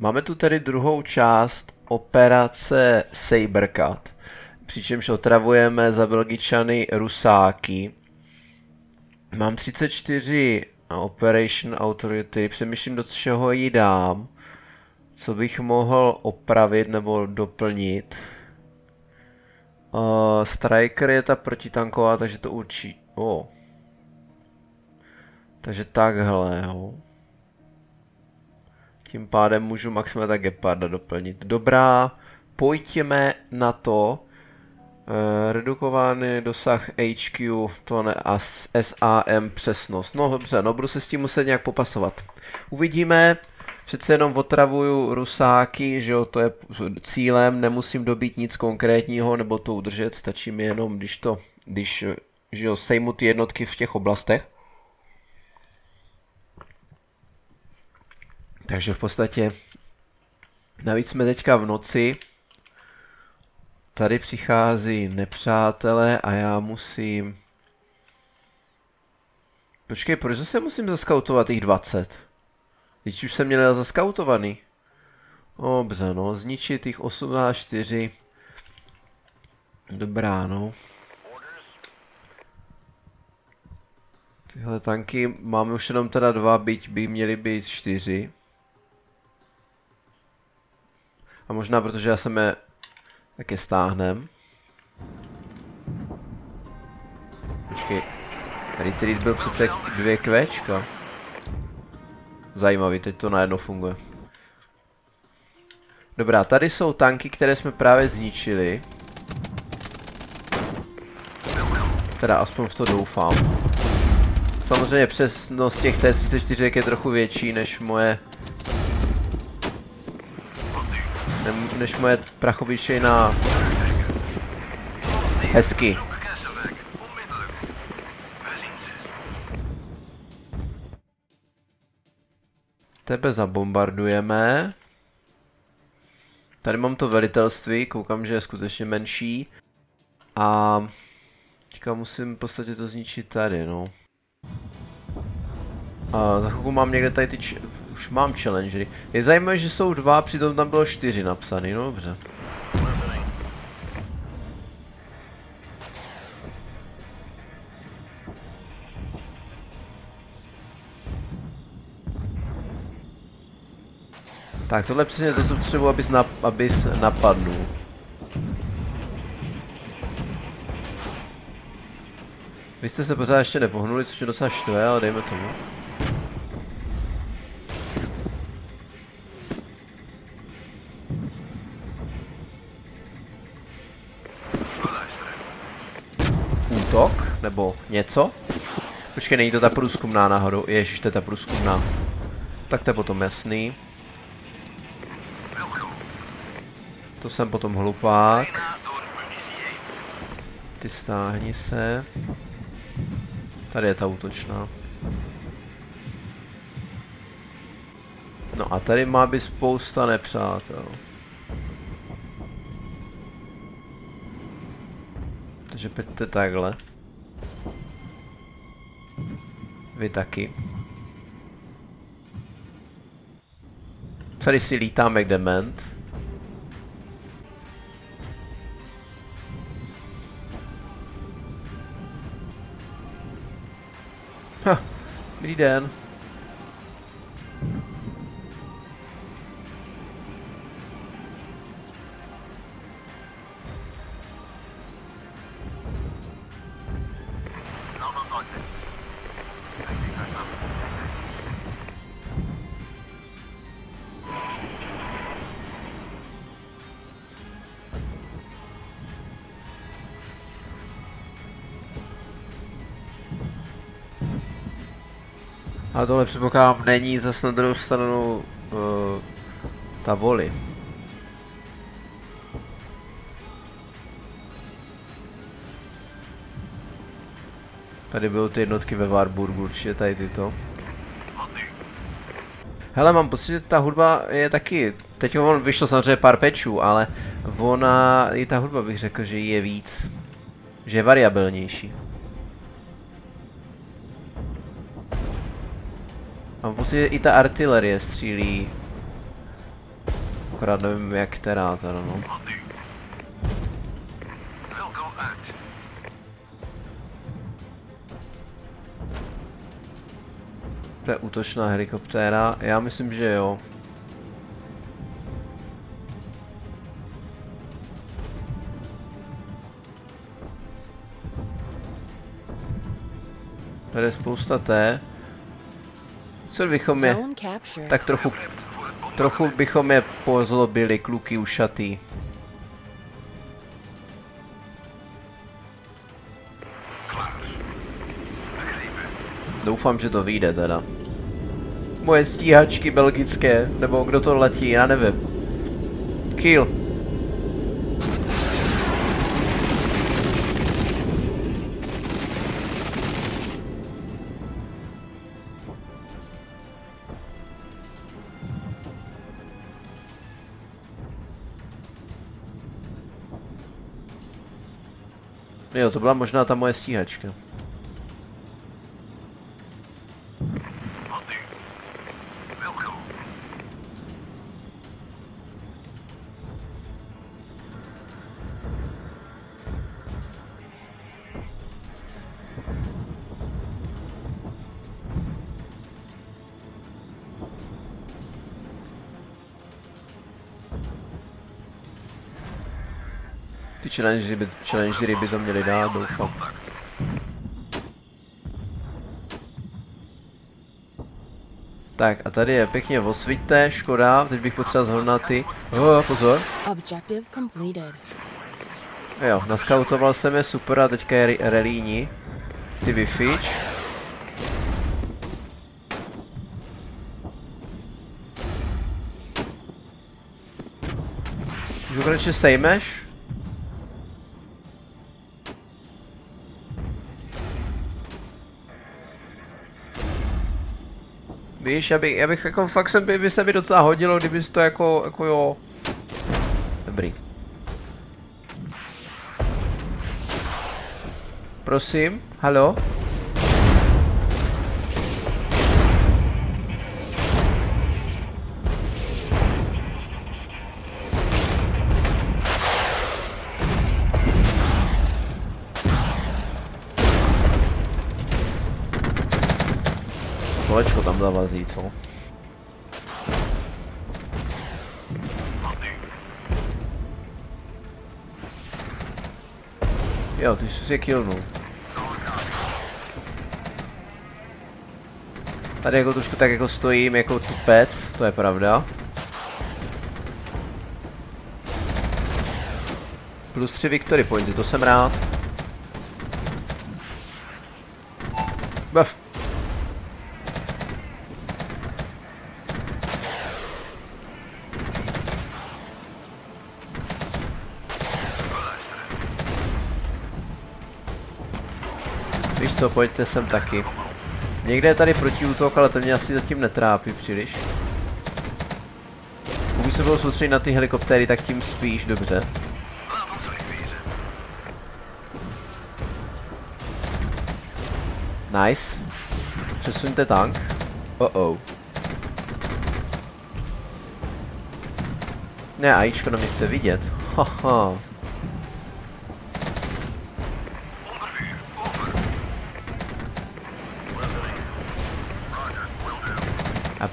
Máme tu tedy druhou část operace Sabercat, přičemž otravujeme za Belgičany Rusáky. Mám 34 Operation Authority, přemýšlím do čeho ji dám, co bych mohl opravit nebo doplnit. Uh, Striker je ta protitanková, takže to určí. Oh. Takže takhle, jo. Tím pádem můžu Maximeta Geparda doplnit. Dobrá, pojďme na to. E, redukovaný dosah HQ, to ne, a SAM přesnost. No dobře, no budu se s tím muset nějak popasovat. Uvidíme, přece jenom otravuju rusáky, že jo, to je cílem, nemusím dobít nic konkrétního, nebo to udržet, stačí mi jenom, když to, když, že jo, sejmu ty jednotky v těch oblastech. Takže v podstatě navíc jsme teďka v noci. Tady přichází nepřátelé a já musím... Počkej, proč zase musím zaskautovat jich 20? Teď už jsem měl zaskautovaný. Dobře, no, zničit jich 84. Dobrá, no. Tyhle tanky máme už jenom teda dva, byť by měly být čtyři. A možná protože já jsem je také stáhnem. Počkej. Retreat byl přece dvě kvéčka. Zajímavý, teď to najednou funguje. Dobrá, tady jsou tanky, které jsme právě zničili. Teda aspoň v to doufám. Samozřejmě přesnost těch T-34 je trochu větší než moje než moje prachovičejná hezky. Tebe zabombardujeme. Tady mám to velitelství, koukám, že je skutečně menší. A teďka musím v podstatě to zničit tady, no. A za chvilku mám někde tady ty už mám challengery. Je zajímavé, že jsou dva, přitom tam bylo čtyři napsaný, no dobře. Tak tohle je přesně to, co potřebuji, abys, nap abys napadnul. Vy jste se pořád ještě nepohnuli, což je docela štve, ale dejme tomu. Nebo něco. Počkej, není to ta průzkumná náhodou. Ježiš, to je ta průzkumná. Tak to je potom jasný. To jsem potom hlupák. Ty stáhni se. Tady je ta útočná. No a tady má být spousta nepřátel. Takže pojďte takhle. Vy taky. Tady si lítáme jak dement. Ha, dobrý den. Tohle předpokládám není zase na druhou stranu uh, ta voli. Tady byly ty jednotky ve Warburgu, určitě tady tyto. Hele, mám pocit, že ta hudba je taky, teď on vyšlo samozřejmě pár pečů, ale ona, i ta hudba bych řekl, že je víc, že je variabilnější. Že i ta artilerie střílí Akorát nevím jak která teda no. To je útočná helikoptéra, já myslím, že jo. Tady je spousta té. Co bychom je... Tak trochu... Trochu bychom je pozlobili, kluky ušatý. Doufám, že to vyjde teda. Moje stíhačky belgické, nebo kdo to letí, já nevím. Kill. Jo, to byla možná ta moje stíhačka. Ty challengery by, challengery by to měli dát, doufám. Tak a tady je pěkně osvíté, škoda, teď bych potřeboval zhrnout ty. Oh, pozor. Objective completed. Jo, naskautoval jsem je super a teďka je relíni. Ty vyfič. Můžu konečně sejmeš? Víš, já bych, já bych jako fakt se by, by se mi docela hodilo, kdyby to jako, jako jo. Dobrý. Prosím, halo? Zavazí, co? Jo, ty jsi je killnul. Tady jako trošku tak jako stojím jako tupec, to je pravda. Plus 3 victory pointy, to jsem rád. Buff. Víš co, pojďte sem taky. Někde je tady protiútok, ale to mě asi zatím netrápí příliš. Pokud se bylo soustředit na ty helikoptéry, tak tím spíš dobře. Nice. Přesuňte tank. Oh oh. Ne, ajíčko na mě chce vidět. Haha.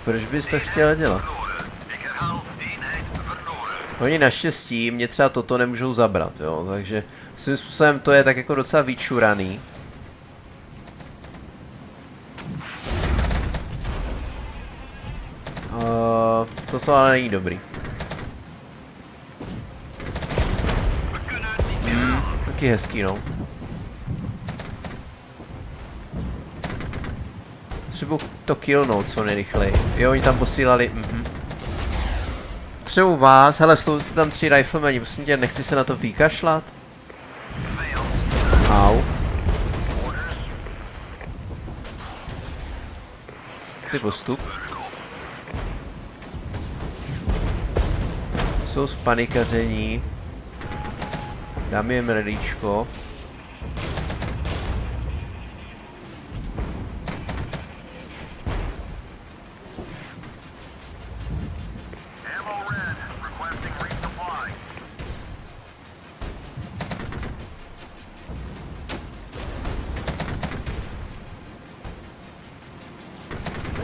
Proč bys to chtěl dělat? Oni naštěstí mě třeba toto nemůžou zabrat, jo, takže svým způsobem to je tak jako docela vyčuraný. Uh, toto ale není dobrý. Hmm, taky hezký, no. Potřebuji to killnout co nejrychleji. Jo, oni tam posílali, mhm. Potřebuji vás, hele, jsou tam tři riflemani, prosím tě, nechci se na to vykašlat? Au. Ty postup. Jsou spanikaření. Dám jim redíčko.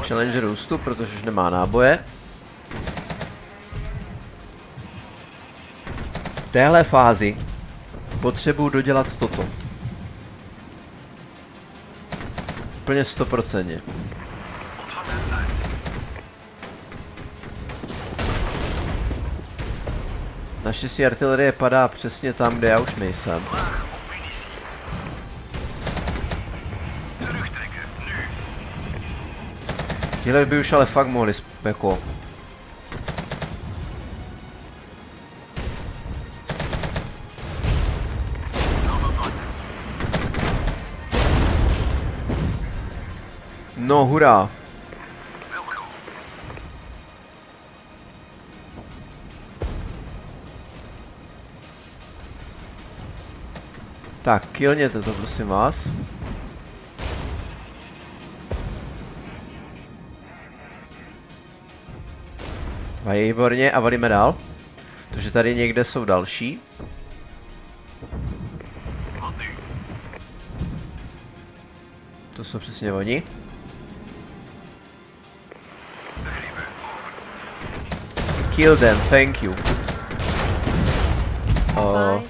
Challenger ústup, protože už nemá náboje. V téhle fázi potřebuji dodělat toto. Úplně stoprocentně. Naštěstí artilerie padá přesně tam, kde já už nejsem. Tihle by už ale fakt mohli jako... No, hurá. Tak, killněte to prosím vás. Výborně a valíme dál. Protože tady někde jsou další. To jsou přesně oni. Kill them, thank you. Uh,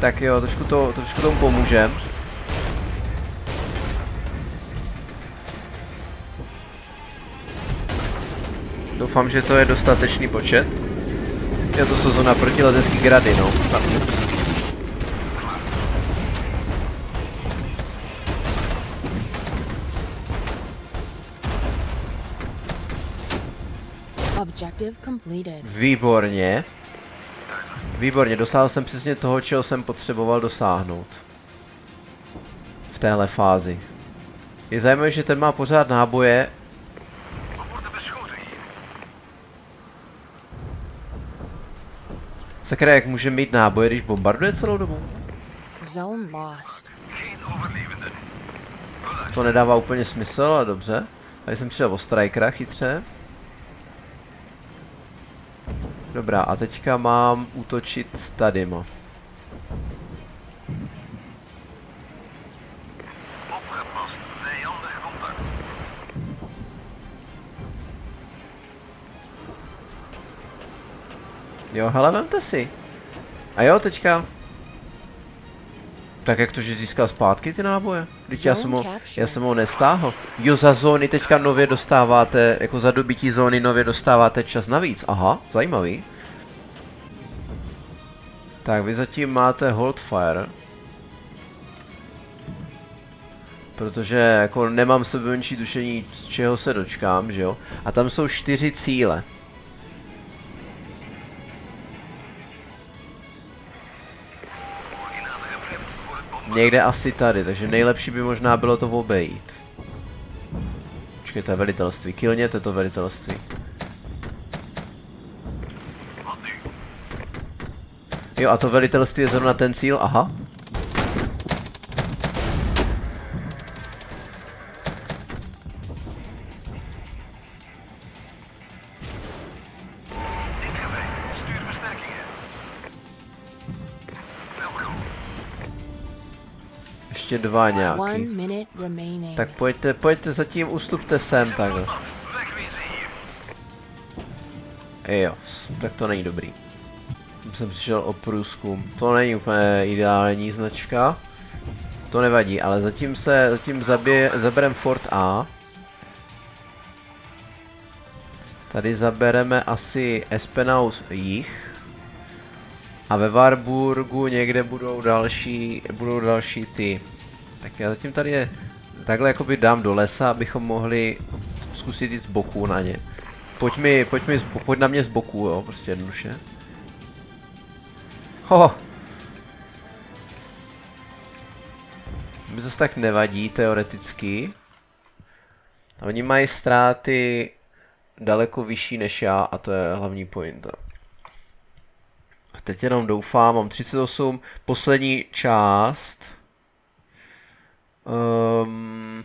tak jo, trošku, to, trošku tomu pomůžem. Doufám, že to je dostatečný počet. Je to jsou zóna protiletecký grady, no. Výborně. Výborně, dosáhl jsem přesně toho, čeho jsem potřeboval dosáhnout. V téhle fázi. Je zajímavé, že ten má pořád náboje Sakra, jak může mít náboje, když bombarduje celou dobu? Zone lost. To nedává úplně smysl, ale dobře. Tady jsem přišel o strikera chytře. Dobrá, a teďka mám útočit tady, Jo, hele, vemte si. A jo, teďka. Tak jak to, že získal zpátky ty náboje? Když já jsem, ho, já jsem ho nestáhl. Jo, za zóny teďka nově dostáváte, jako za dobití zóny nově dostáváte čas navíc. Aha, zajímavý. Tak, vy zatím máte hold fire. Protože jako nemám sebe menší tušení, čeho se dočkám, že jo? A tam jsou čtyři cíle. Někde asi tady, takže nejlepší by možná bylo to obejít. Počkej, to je velitelství. Kilněte to velitelství. Jo, a to velitelství je zrovna ten cíl, aha. Ještě dva nějaký. Tak pojďte, pojďte zatím, ustupte sem takhle. Jo, tak to není dobrý. Jsem přišel o průzkum. To není úplně ideální značka. To nevadí, ale zatím se, zatím zabije, zaberem Fort A. Tady zabereme asi Espenaus jich. A ve Warburgu někde budou další, budou další ty. Tak já zatím tady je takhle jakoby dám do lesa, abychom mohli zkusit jít z boku na ně. Pojď mi, pojď mi, pojď na mě z boku, jo, prostě jednoduše. Ho! Mi zase tak nevadí, teoreticky. A oni mají ztráty daleko vyšší než já a to je hlavní point. A teď jenom doufám, mám 38, poslední část. Um,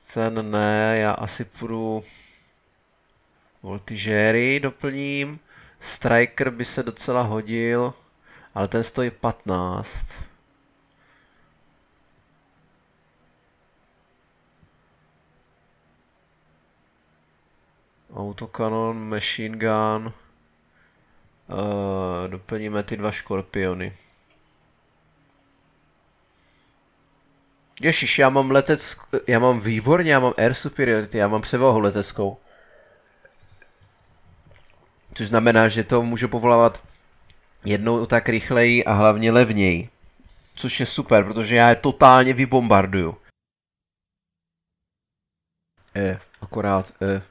cen ne, já asi půjdu voltigéry doplním. Striker by se docela hodil. Ale ten stojí 15. Autokanon, machine gun. Uh, doplníme ty dva škorpiony. Ježiš, já mám letec, já mám výborně, já mám air superiority, já mám převahu leteckou. Což znamená, že to můžu povolávat jednou tak rychleji a hlavně levněji. Což je super, protože já je totálně vybombarduju. E, akorát, e.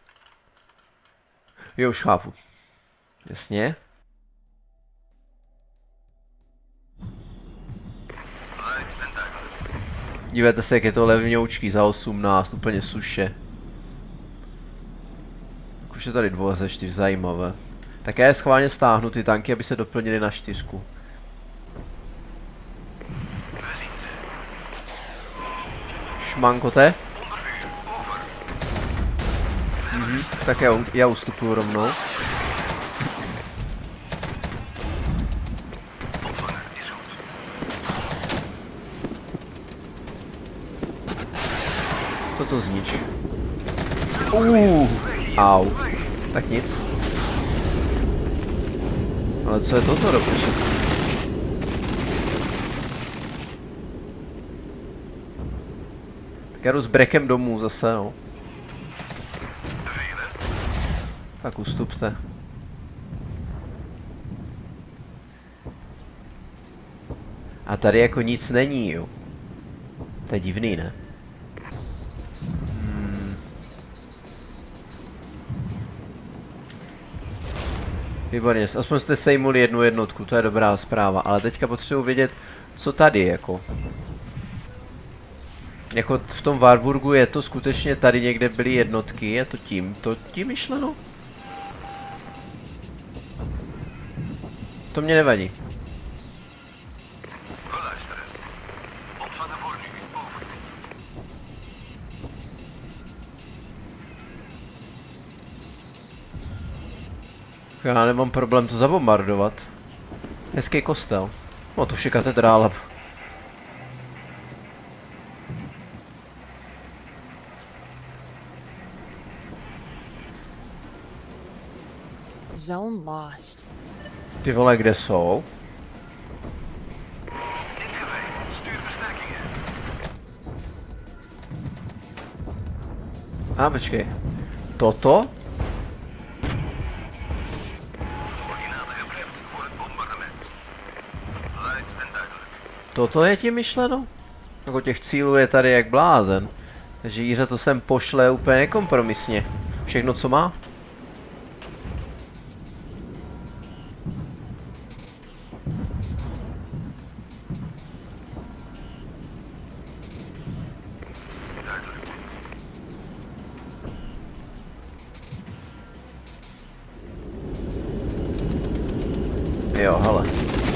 Jo, už chápu. Jasně. Dívejte se, jak je to levňoučký za 18, úplně suše. Už je tady dvou ze čtyř, zajímavé. Tak já je schválně stáhnu ty tanky, aby se doplnili na čtyřku. Šmankote? Mhm, tak já, já ustupuju rovnou. Toto znič. Uh, au. Tak nic. Ale co je toto do piče? Tak já jdu s brekem domů zase, no. Tak ustupte. A tady jako nic není, jo. To je divný, ne? Výborně, aspoň jste sejmuli jednu jednotku, to je dobrá zpráva, ale teďka potřebuji vědět, co tady jako. Jako v tom Warburgu je to skutečně tady někde byly jednotky, je to tím, to tím myšleno? To mě nevadí. Já nemám problém to zabombardovat. Hezký kostel. No to je katedrála. Zone lost. Ty vole, kde jsou? A ah, počkej. Toto? Toto je tím myšleno? Jako těch cílů je tady jak blázen. Takže Jíře to sem pošle úplně nekompromisně. Všechno, co má. Jo, hele.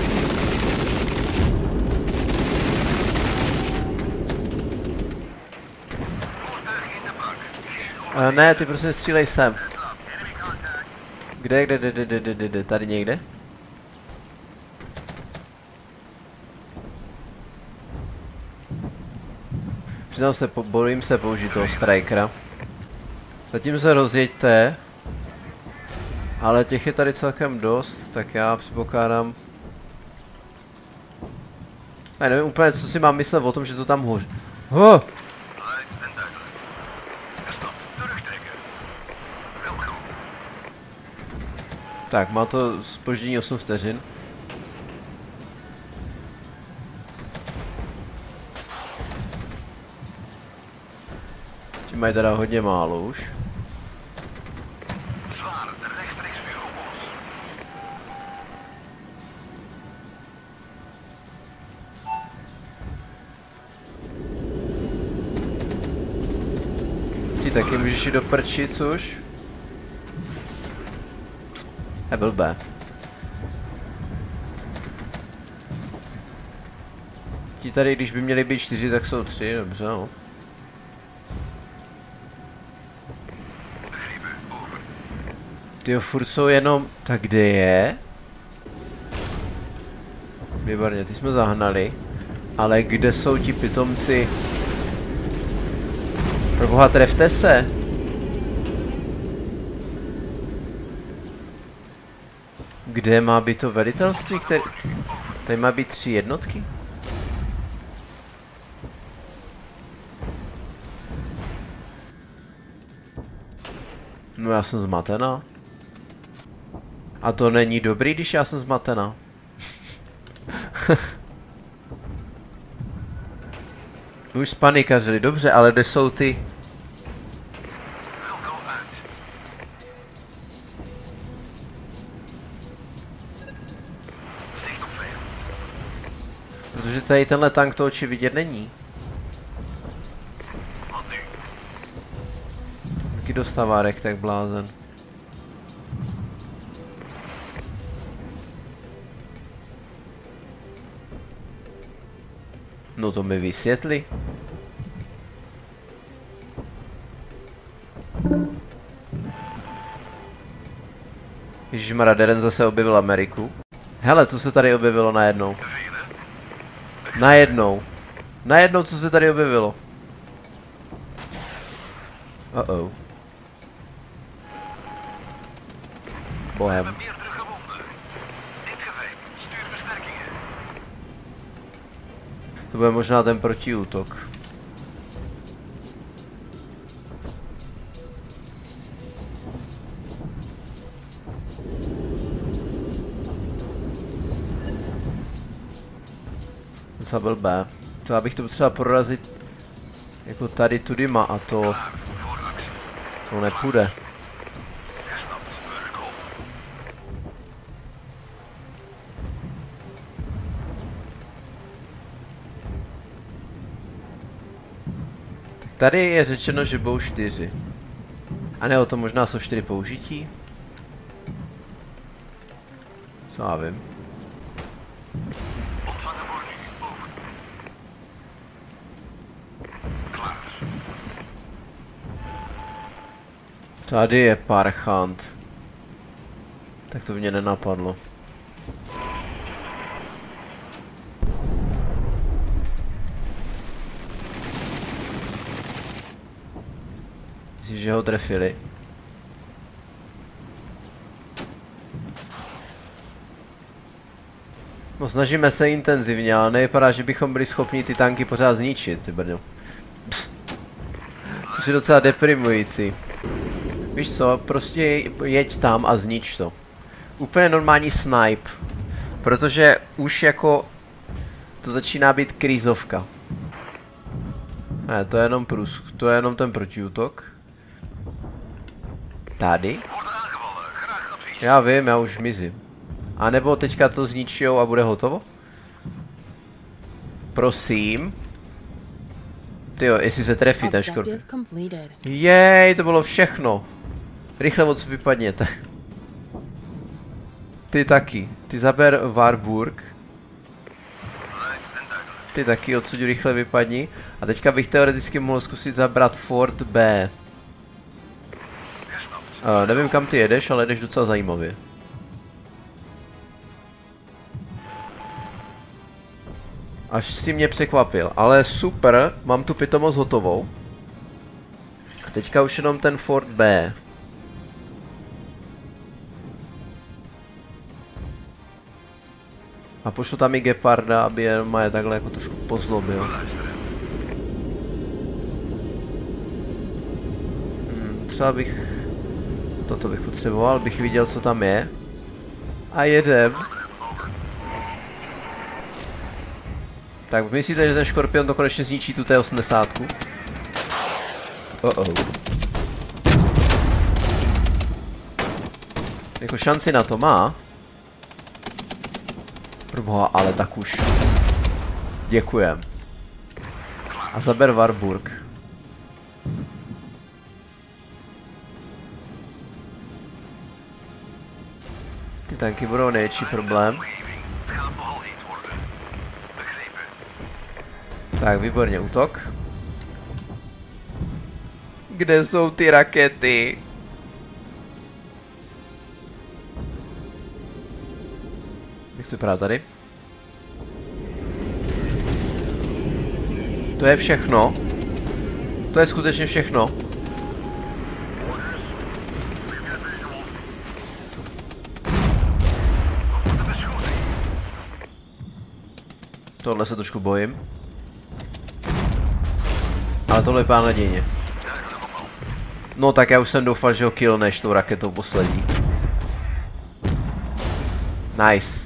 Uh, ne, ty prostě střílej sem. Kde, kde, kde, kde, kde, kde, kde, tady někde? Přiznám se, bojím se použít toho strikera. Zatím se rozjeďte. Ale těch je tady celkem dost, tak já předpokládám... Já nevím úplně, co si mám myslet o tom, že to tam hoří. Huh! Tak, má to spoždění 8 vteřin. Ti mají teda hodně málo už. Ti taky můžeš jít do prčic už? Je blbé. Ti tady, když by měli být čtyři, tak jsou tři, dobře no. Ty furt jsou jenom... Tak kde je? Výborně, ty jsme zahnali. Ale kde jsou ti pitomci? Proboha, trefte se! Kde má být to velitelství, který... Tady má být tři jednotky? No já jsem zmatená. A to není dobrý, když já jsem zmatená. Už spanikařili, dobře, ale kde jsou ty... tady tenhle tank to očividně není. Taky dostává rek tak blázen. No to mi vysvětli. Ježišmarja, Deren zase objevil Ameriku. Hele, co se tady objevilo najednou? Najednou. Najednou, co se tady objevilo? Uh oh. Bohem. To bude možná ten protiútok. Docela blbé. To bych to potřeba prorazit jako tady tudyma a to... To nepůjde. Tady je řečeno, že budou čtyři. A nebo to možná jsou čtyři použití? Co já vím. Tady je parchant. Tak to mě nenapadlo. Myslíš, že ho trefili? No snažíme se intenzivně, ale nevypadá, že bychom byli schopni ty tanky pořád zničit, ty brňo. Což je docela deprimující. Víš co, prostě jeď tam a znič to. Úplně normální snipe. Protože už jako to začíná být krizovka. Ne, to je jenom prus, to je jenom ten protiútok. Tady? Já vím, já už mizím. A nebo teďka to zničijou a bude hotovo? Prosím. Ty jo, jestli se trefí ten škorpion. Jej, to bylo všechno. Rychle moc vypadněte. Ty taky. Ty zaber Warburg. Ty taky odsud rychle vypadni. A teďka bych teoreticky mohl zkusit zabrat Fort B. Uh, nevím kam ty jedeš, ale jedeš docela zajímavě. Až si mě překvapil, ale super, mám tu pitomost hotovou. A teďka už jenom ten Fort B. A pošlu tam i Geparda, aby je má je takhle jako trošku pozlobil. Hmm, třeba bych... Toto bych potřeboval, bych viděl, co tam je. A jedem. Tak myslíte, že ten škorpion to konečně zničí tu T-80? Oh oh. Jako šanci na to má. Proboha, ale tak už. Děkujem. A zaber Warburg. Ty tanky budou největší problém. Tak, výborně, útok. Kde jsou ty rakety? Jak to vypadá tady? To je všechno. To je skutečně všechno. Tohle se trošku bojím. Ale tohle vypadá nadějně. No tak já už jsem doufal, že ho killneš tou raketou poslední. Nice.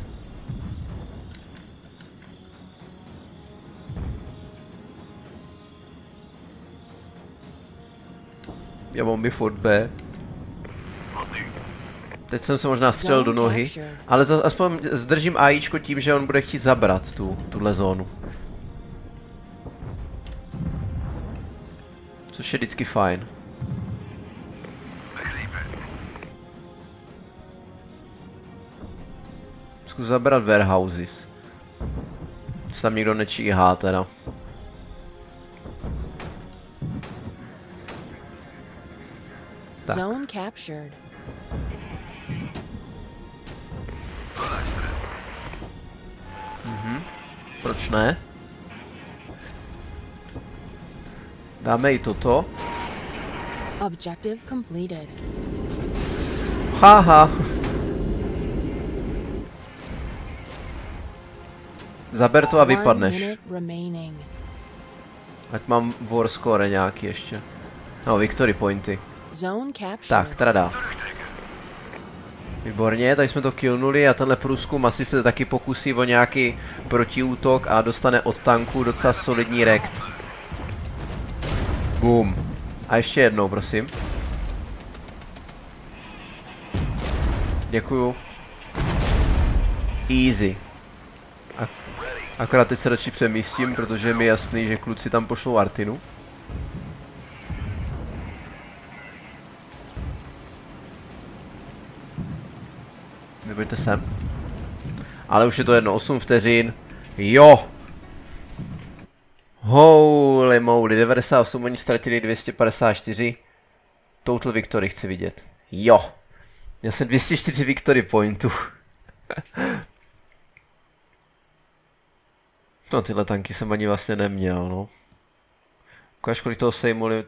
Já mám mi furt B. Teď jsem se možná střelil do nohy, ale to aspoň zdržím AIčko tím, že on bude chtít zabrat tu, tuhle zónu. Což je vždycky fajn. Zkus zabrat warehouses. Se tam nikdo nečíhá teda. Tak. Zone captured. Mhm. Proč ne? Dáme i toto. Objective completed. Haha. Zaber to a vypadneš. Ať mám war score nějaký ještě. No, victory pointy. Tak, trada. Výborně, tady jsme to killnuli a tenhle průzkum asi se taky pokusí o nějaký protiútok a dostane od tanku docela solidní rekt. Boom. A ještě jednou, prosím. Děkuju. Easy. A akorát teď se radši přemístím, protože je mi jasný, že kluci tam pošlou Artinu. Nebojte sem. Ale už je to jedno, 8 vteřin. Jo! Holy moly, 98, oni ztratili 254. Total victory chci vidět. Jo! Měl jsem 204 victory pointů. no tyhle tanky jsem ani vlastně neměl, no. Ukáž, kolik toho sejmuli.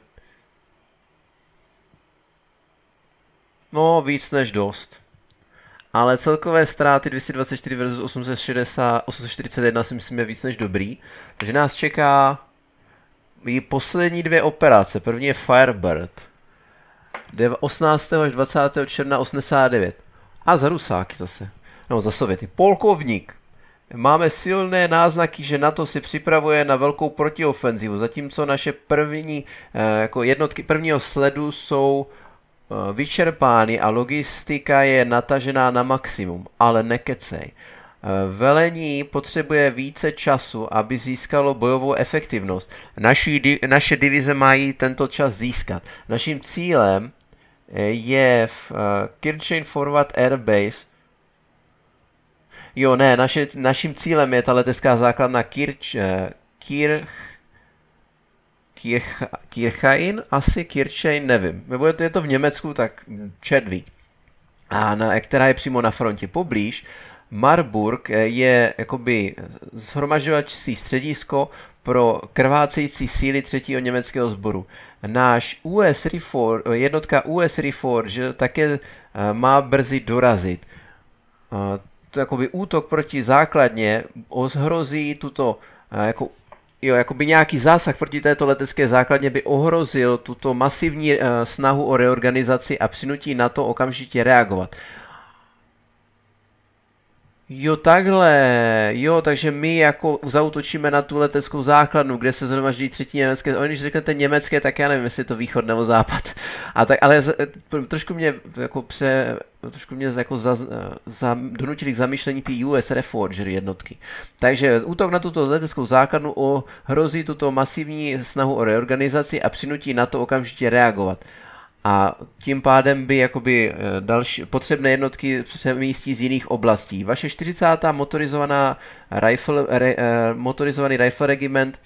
No, víc než dost. Ale celkové ztráty 224 versus 860, 841 si myslím je víc než dobrý. Takže nás čeká poslední dvě operace. První je Firebird. 18. až 20. června 89. A za Rusáky zase. No, za Sověty. Polkovník. Máme silné náznaky, že NATO si připravuje na velkou protiofenzivu, zatímco naše první eh, jako jednotky prvního sledu jsou vyčerpány a logistika je natažená na maximum, ale nekecej. Eh, velení potřebuje více času, aby získalo bojovou efektivnost. Naší, naše divize mají tento čas získat. Naším cílem eh, je v Kirchain Forward Airbase Jo, ne, naše, naším cílem je ta letecká základna Kirch, Kirch, Kirch, Kirchain, asi Kirchain, nevím. Nebo je to, je to v Německu, tak červí. A na, která je přímo na frontě poblíž. Marburg je jakoby zhromažďovací středisko pro krvácející síly třetího německého sboru. Náš US Refor, jednotka US Refor, že také eh, má brzy dorazit. Eh, to jakoby útok proti základně ohrozí tuto eh, jako jo, jakoby nějaký zásah proti této letecké základně by ohrozil tuto masivní uh, snahu o reorganizaci a přinutí na to okamžitě reagovat. Jo, takhle. Jo, takže my jako zautočíme na tu leteckou základnu, kde se zhromaždí třetí německé. Oni, když řeknete německé, tak já nevím, jestli je to východ nebo západ. A tak, ale trošku mě jako pře, trošku mě jako za, za, donutili k zamýšlení ty US Reforger jednotky. Takže útok na tuto leteckou základnu ohrozí tuto masivní snahu o reorganizaci a přinutí na to okamžitě reagovat a tím pádem by jakoby eh, další potřebné jednotky se místí z jiných oblastí. Vaše 40. motorizovaná rifle, re, uh, motorizovaný rifle regiment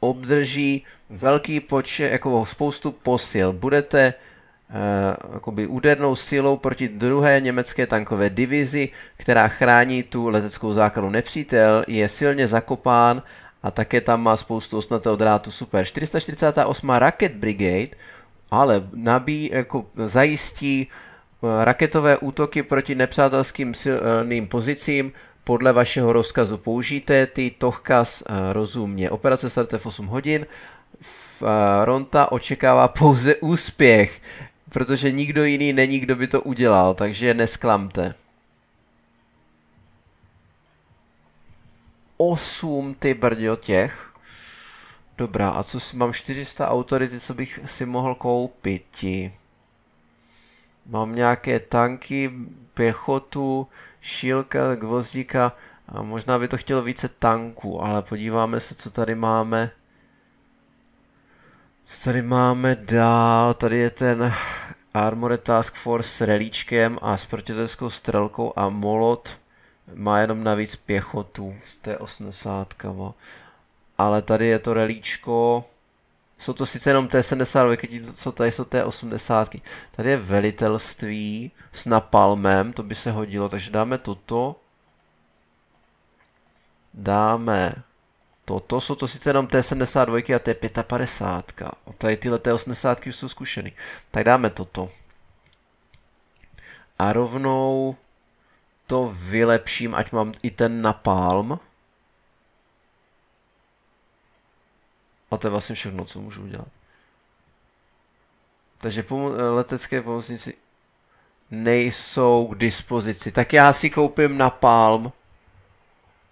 obdrží velký počet, jako spoustu posil. Budete uh, jakoby údernou silou proti druhé německé tankové divizi, která chrání tu leteckou základnu. Nepřítel je silně zakopán a také tam má spoustu osnatého drátu, super. 448. Rocket Brigade, ale nabí, jako zajistí eh, raketové útoky proti nepřátelským silným pozicím podle vašeho rozkazu. Použijte ty tohkaz eh, rozumně. Operace startuje v 8 hodin. Ronta očekává pouze úspěch, protože nikdo jiný není, kdo by to udělal, takže nesklamte. 8 ty brďo těch. Dobrá, a co si mám 400 autority, co bych si mohl koupit? Mám nějaké tanky, pěchotu, šílka, gvozdíka a možná by to chtělo více tanků, ale podíváme se, co tady máme. Co tady máme dál? Tady je ten Armored Task Force s relíčkem a s protitelskou strelkou a molot má jenom navíc pěchotu z té 80 ale tady je to relíčko, jsou to sice jenom T72, co tady jsou T80. Tady je velitelství s napalmem, to by se hodilo, takže dáme toto. Dáme toto, jsou to sice jenom T72 a T55. A tady tyhle T80 už jsou zkušený. Tak dáme toto. A rovnou to vylepším, ať mám i ten napalm. A to je vlastně všechno, co můžu udělat. Takže pomo- letecké pomocníci nejsou k dispozici. Tak já si koupím na Palm.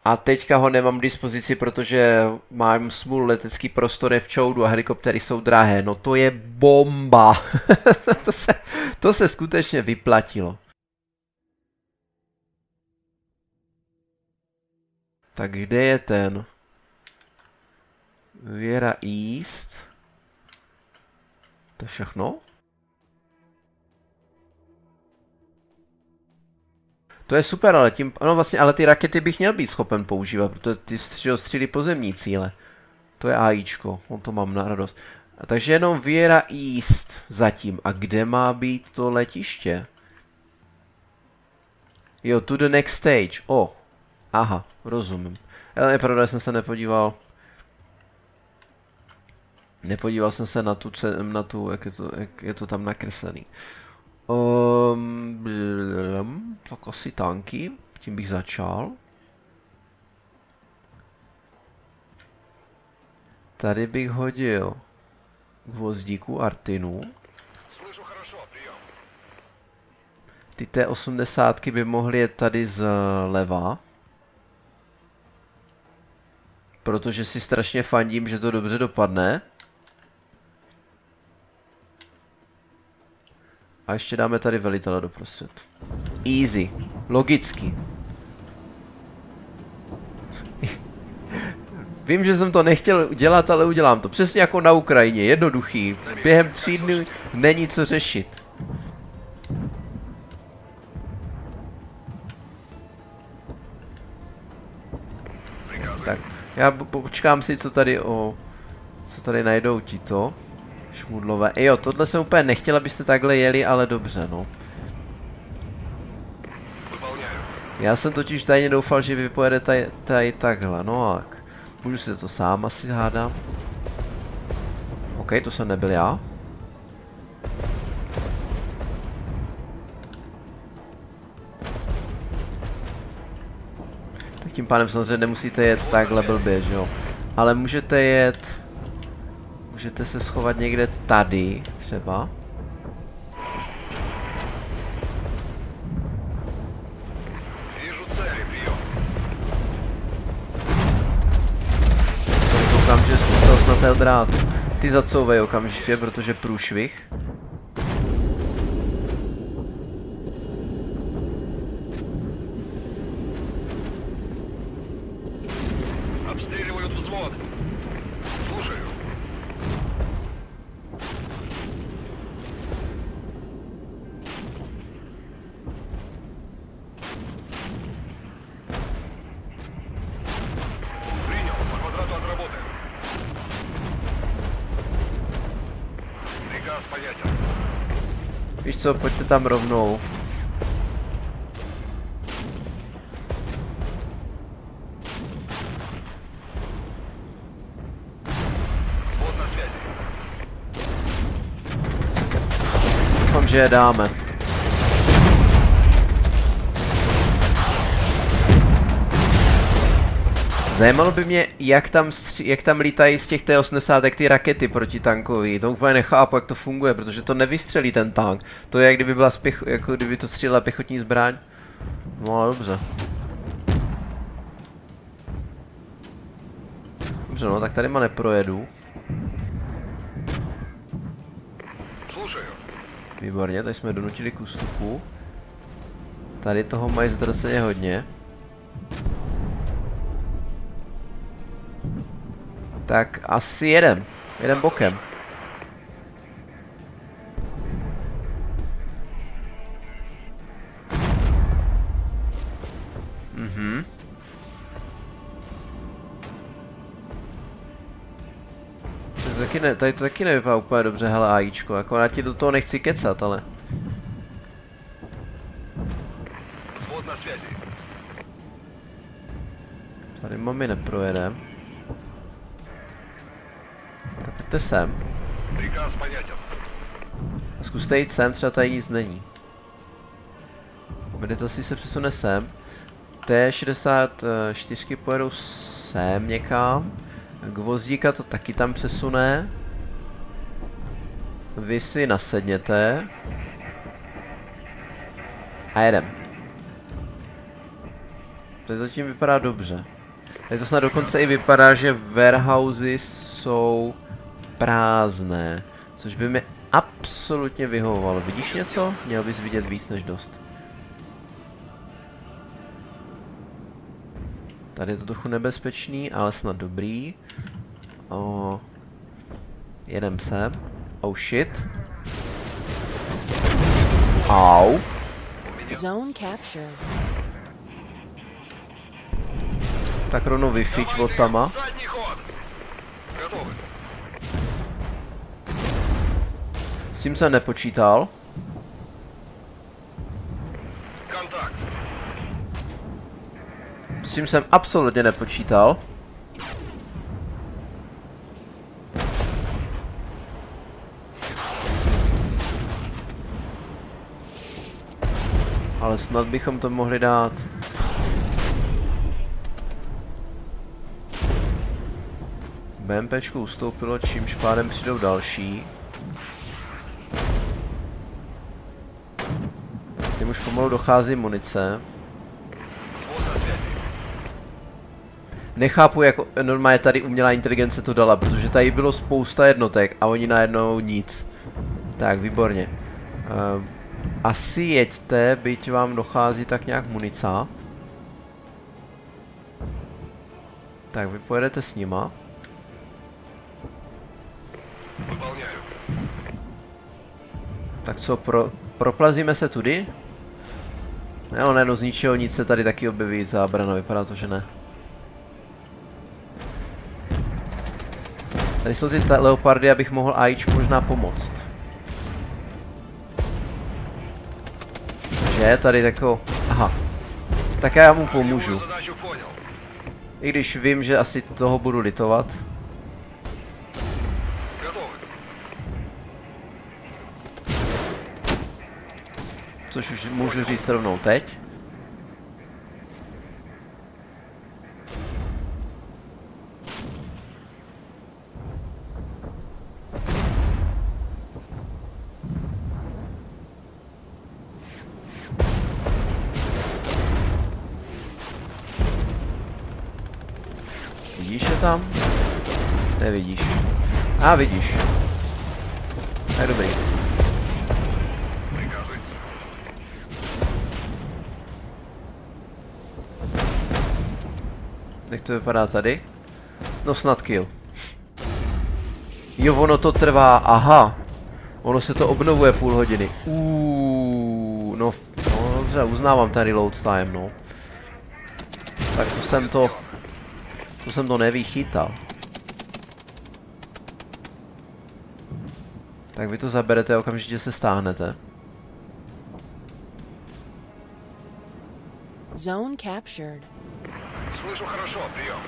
A teďka ho nemám k dispozici, protože mám smůl letecký prostor je v čoudu a helikoptery jsou drahé. No to je bomba. to, se, to se skutečně vyplatilo. Tak kde je ten? Viera East. To je všechno? To je super, ale tím, no vlastně, ale ty rakety bych měl být schopen používat, protože ty střílí pozemní cíle. To je AIčko, on to mám na radost. A takže jenom Viera East zatím. A kde má být to letiště? Jo, to the next stage. O, oh. aha, rozumím. Ale pravda, jsem se nepodíval. Nepodíval jsem se na tu, na tu jak, je to, jak je to tam nakreslený. Um, tak asi tanky, tím bych začal. Tady bych hodil gvozdíku Artinu. Ty T80 by mohly jet tady zleva. Protože si strašně fandím, že to dobře dopadne. A ještě dáme tady velitele doprostřed. Easy. Logicky. Vím, že jsem to nechtěl dělat, ale udělám to. Přesně jako na Ukrajině. Jednoduchý. Během tří dnů není co řešit. Tak, já počkám si, co tady o... Co tady najdou ti to. Šmudlové. Jo, tohle jsem úplně nechtěl, abyste takhle jeli, ale dobře, no. Já jsem totiž tajně doufal, že vy pojedete tady, tady takhle, no a můžu si to sám asi hádám. OK, to jsem nebyl já. Tak tím pádem samozřejmě nemusíte jet takhle blbě, že jo. Ale můžete jet Můžete se schovat někde tady třeba. Koukám, že zůstal snad Eldrát. Ty zacouvej okamžitě, protože průšvih. tam rovnou. Doufám, že je dáme. Zajímalo by mě, jak tam, jak tam lítají z těch T-80 ty rakety protitankový. To úplně nechápu, jak to funguje, protože to nevystřelí ten tank. To je, jak kdyby, byla spěch, jako kdyby to střílela pěchotní zbraň. No dobře. Dobře, no, tak tady ma neprojedu. Výborně, tady jsme donutili k ústupu. Tady toho mají zdrceně hodně. tak asi jedem. Jedem bokem. Mhm. To taky ne, tady to taky nevypadá úplně dobře, hele AIčko, jako já ti do toho nechci kecat, ale... Tady mami neprojedeme. Pojďte sem. Příkaz paněťo. Zkuste jít sem, třeba tady nic není. si se přesune sem. T64 pojedou sem někam. Gvozdíka to taky tam přesune. Vy si nasedněte. A jedem. To zatím vypadá dobře. Tady to snad dokonce i vypadá, že warehouses jsou prázdné. Což by mi absolutně vyhovovalo. Vidíš něco? Měl bys vidět víc než dost. Tady je to trochu nebezpečný, ale snad dobrý. O, jedem sem. Oh shit. Au. Zone captured. Tak rovnou vyfič od tama. S tím jsem nepočítal. S tím jsem absolutně nepočítal. Ale snad bychom to mohli dát. BMPčku ustoupilo, čímž pádem přijdou další. už pomalu dochází munice. Nechápu, jak normálně tady umělá inteligence to dala, protože tady bylo spousta jednotek a oni najednou nic. Tak, výborně. Uh, asi jeďte, byť vám dochází tak nějak munica. Tak, vy pojedete s nima. Tak co, pro, proplazíme se tudy? Ne, on jenom z ničeho nic se tady taky objeví zábrana, vypadá to, že ne. Tady jsou ty leopardy, abych mohl AIčku možná pomoct. Že, tady jako... Aha. Tak já mu pomůžu. I když vím, že asi toho budu litovat. Což už můžu říct rovnou teď. Vidíš je tam? Nevidíš. A vidíš. Tak dobrý. Jak to vypadá tady? No snad kill. Jo, ono to trvá, aha. Ono se to obnovuje půl hodiny. Uuu, no, no dobře, uznávám ten reload time, no. Tak to jsem to, to jsem to nevychytal. Tak vy to zaberete a okamžitě se stáhnete. Zone captured. Slyšu хорошо, прием.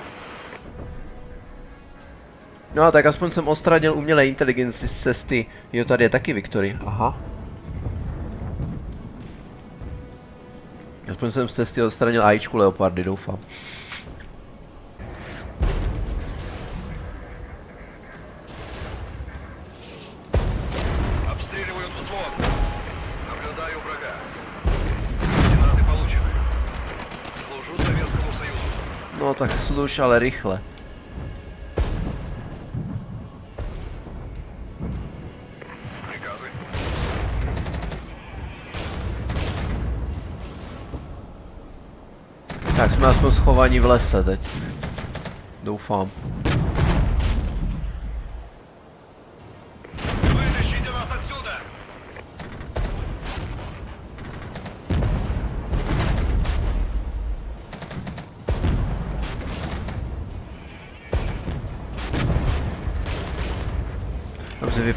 No a tak aspoň jsem ostradil umělé inteligenci z cesty. Jo, tady je taky Viktory, aha. Aspoň jsem z cesty odstranil ajíčku Leopardy, doufám. tak sluš, ale rychle. Tak jsme aspoň schovaní v lese teď. Doufám.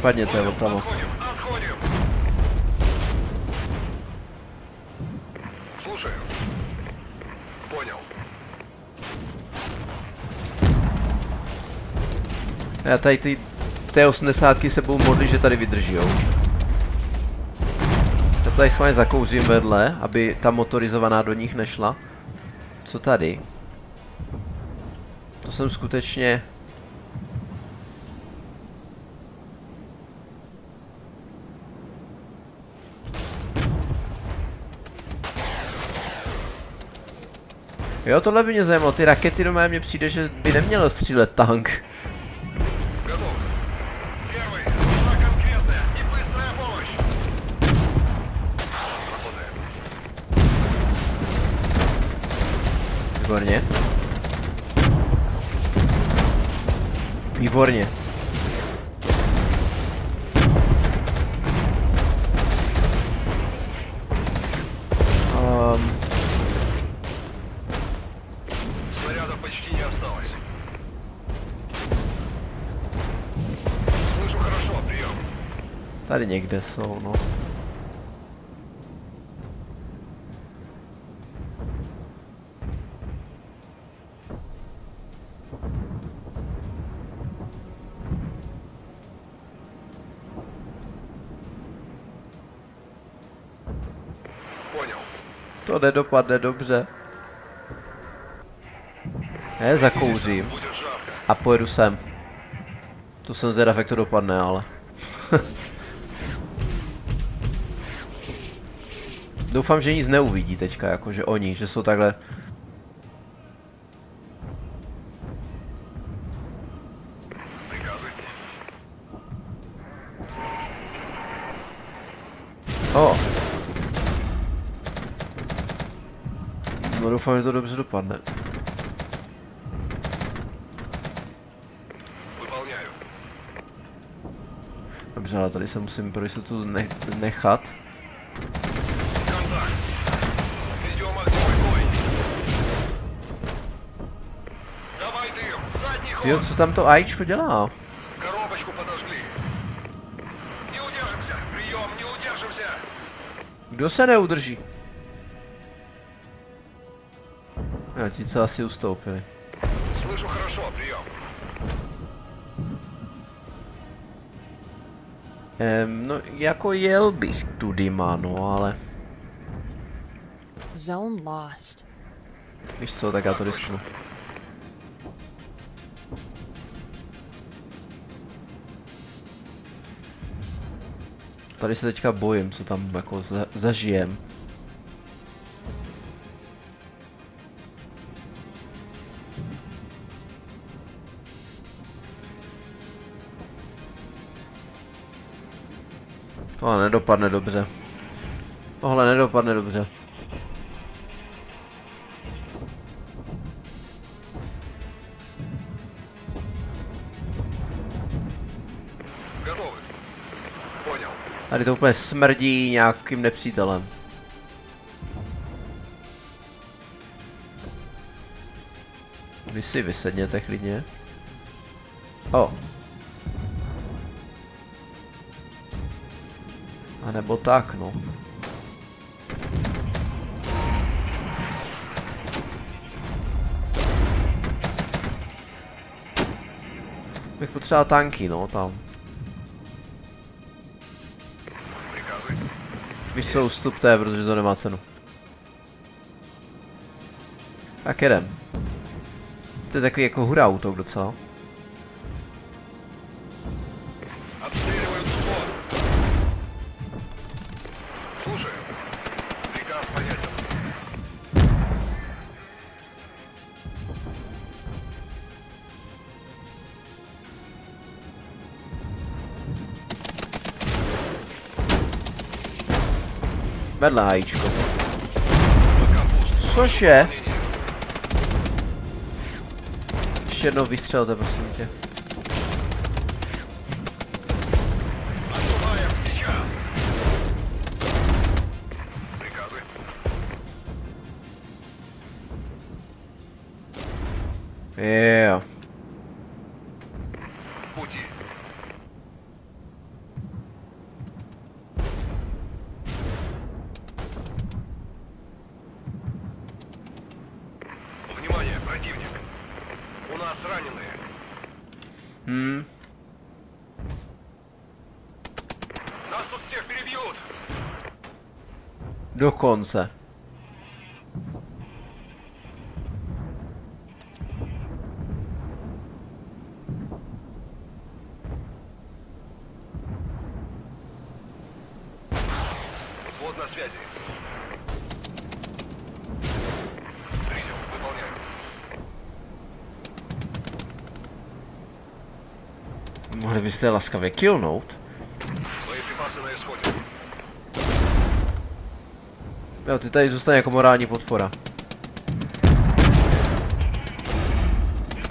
Případně to je opravo. Já tady ty T-80 se budu modlit, že tady vydržíjou. Já tady s vámi zakouřím vedle, aby ta motorizovaná do nich nešla. Co tady? To jsem skutečně Jo, tohle by mě zajímalo, ty rakety do mě přijde, že by neměl střílet tank. Výborně. Výborně. Tady někde jsou, no. To nedopadne dobře. Ne, zakouřím. A pojedu sem. To jsem zvědav, jak to dopadne, ale... Doufám, že nic neuvidí teďka, jakože oni, že jsou takhle... O. Oh. No doufám, že to dobře dopadne. Dobře, ale tady se musím pro jistotu nechat. Задний ход. Tyjo, co tam to AIčko dělá? Коробочку подожгли. Не удержимся. Прием, не удержимся. Kdo se neudrží? Jo, ti co asi ustoupili. Слышу хорошо, прием. Ehm, no, jako jel bych tudy, no, ale Zone lost. víš co, tak já to risknu. Tady se teďka bojím, co tam jako za, zažijem. Tohle nedopadne dobře. Tohle nedopadne dobře. Tady to úplně smrdí nějakým nepřítelem. Vy si vysedněte klidně. O. A nebo tak, no. Bych potřeboval tanky, no, tam. Víš co, ustupte, protože to nemá cenu. Tak jedem. To je takový jako hurá útok docela. Vedle hajíčko. Což je? Ještě jednou vystřelte, prosím tě. Yeah. Dokonce. Свод на связи. Принял, выполняю. Jo, ty tady zůstane jako morální podpora.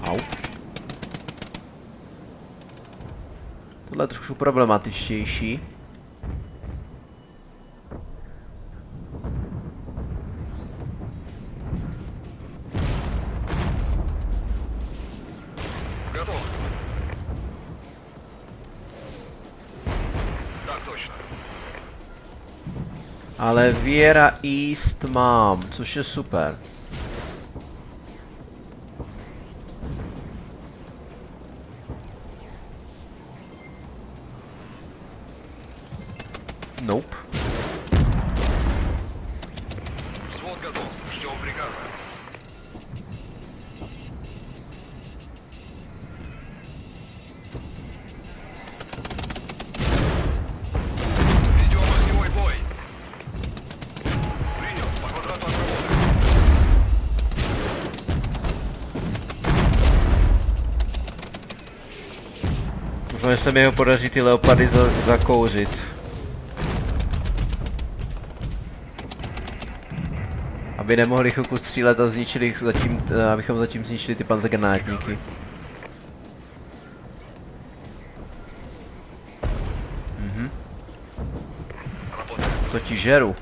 Au. Tohle je trošku problematičtější. Готов. Так точно. Ale Viera East mám, což je super. se mi ho podaří ty leopardy za zakouřit. Aby nemohli chvilku střílet a zničili zatím, eh, abychom zatím zničili ty panzergranátníky. Mhm. To ti žeru.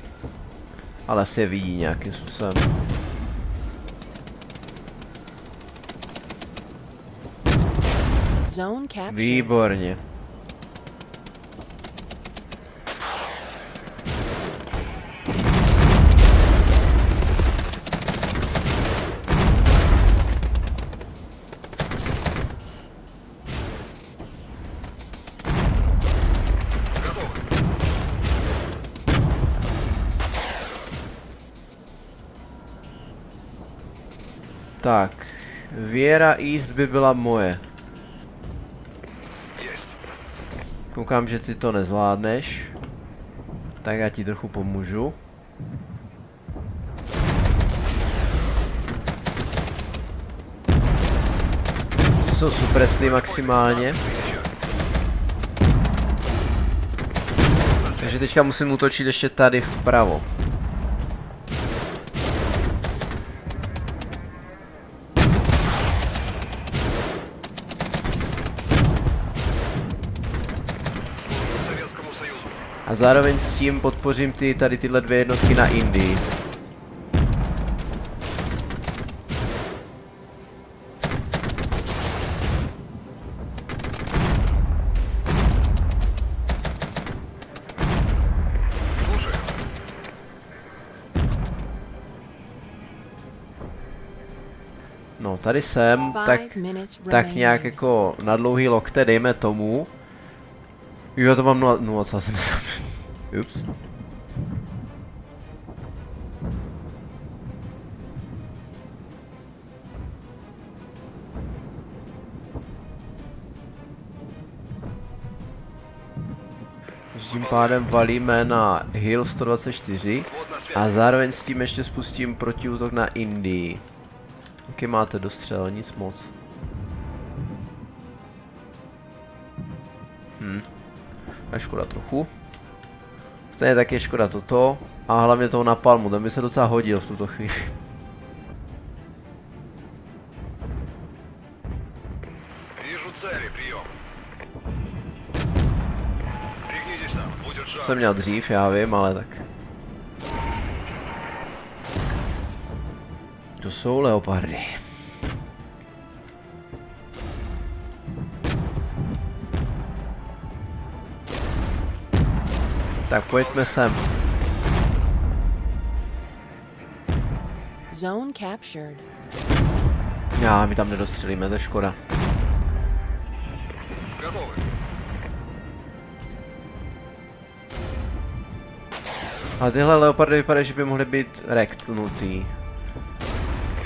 Ale asi je vidí nějakým způsobem. Výborně. Tak, Věra East by byla moje. Koukám, že ty to nezvládneš. Tak já ti trochu pomůžu. Jsou supresly maximálně. Takže teďka musím útočit ještě tady vpravo. A zároveň s tím podpořím ty tady tyhle dvě jednotky na Indii. No, tady jsem, tak, tak nějak jako na dlouhý lokte, dejme tomu. Jo, já to mám 0,70. Ups. Tím pádem valíme na Hill 124 a zároveň s tím ještě spustím protiútok na Indii. Jaký máte dostřel? Nic moc. Hm. A škoda trochu. Stejně tak je škoda toto. A hlavně toho napalmu, ten by se docela hodil v tuto chvíli. Jsem měl dřív, já vím, ale tak. To jsou leopardy. Tak pojďme sem. Zone captured. Já, my tam nedostřelíme, to je škoda. A tyhle leopardy vypadají, že by mohly být rektnutý.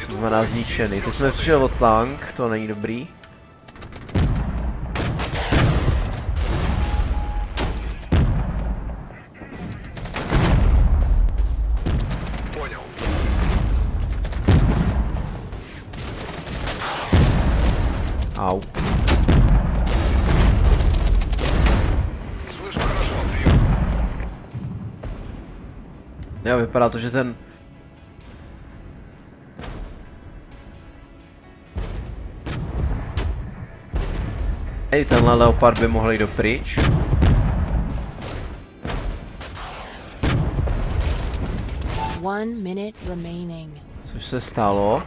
To znamená zničený. To jsme přišli od tank, to není dobrý. Vypadá to, že ten... Ej, tenhle leopard by mohl jít dopryč. One minute remaining. Což se stalo.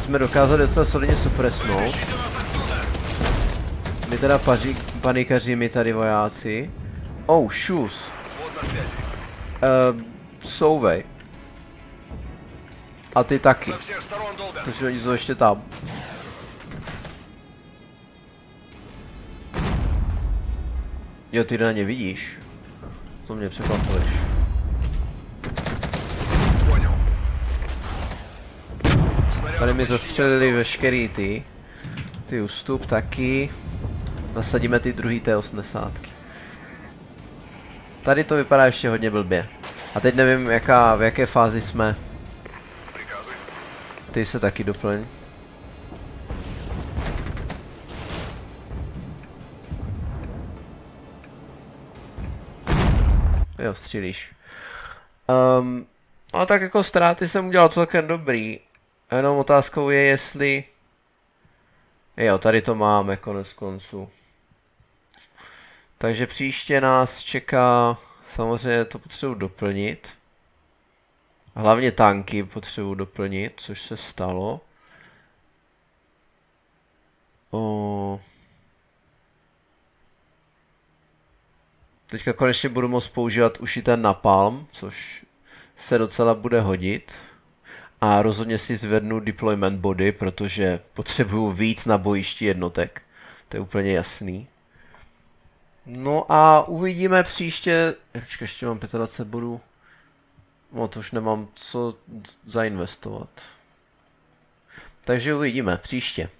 Jsme dokázali docela solidně supresnout. My teda paří, panikaří, my tady vojáci. Oh, shoes. Uh, souvej. A ty taky. Protože oni jsou ještě tam. Jo, ty na ně vidíš. To mě překvapuješ. Tady mi zastřelili veškerý ty. Ty ustup taky. Nasadíme ty druhý T80. -ky. Tady to vypadá ještě hodně blbě. A teď nevím, jaká, v jaké fázi jsme. Ty se taky doplň. Jo, střílíš. Um, ale tak jako ztráty jsem udělal celkem dobrý. Jenom otázkou je, jestli... Jo, tady to máme jako konec konců. Takže příště nás čeká, samozřejmě to potřebuji doplnit. Hlavně tanky potřebuji doplnit, což se stalo. O... Teďka konečně budu moct používat už i ten napalm, což se docela bude hodit. A rozhodně si zvednu deployment body, protože potřebuju víc na bojišti jednotek. To je úplně jasný. No a uvidíme příště... Počkej, ještě mám 25 bodů. No to už nemám co zainvestovat. Takže uvidíme příště.